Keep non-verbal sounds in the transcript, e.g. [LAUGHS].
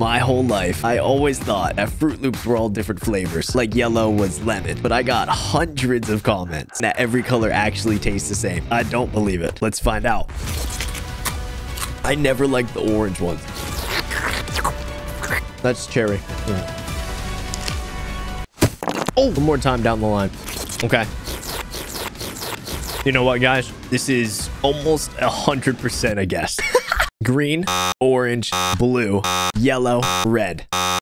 My whole life, I always thought that Froot Loops were all different flavors, like yellow was lemon, but I got hundreds of comments that every color actually tastes the same. I don't believe it. Let's find out. I never liked the orange ones. That's cherry. Yeah. Oh, one more time down the line. Okay. You know what, guys? This is almost a 100% a guess. [LAUGHS] Green, orange, blue, yellow, red.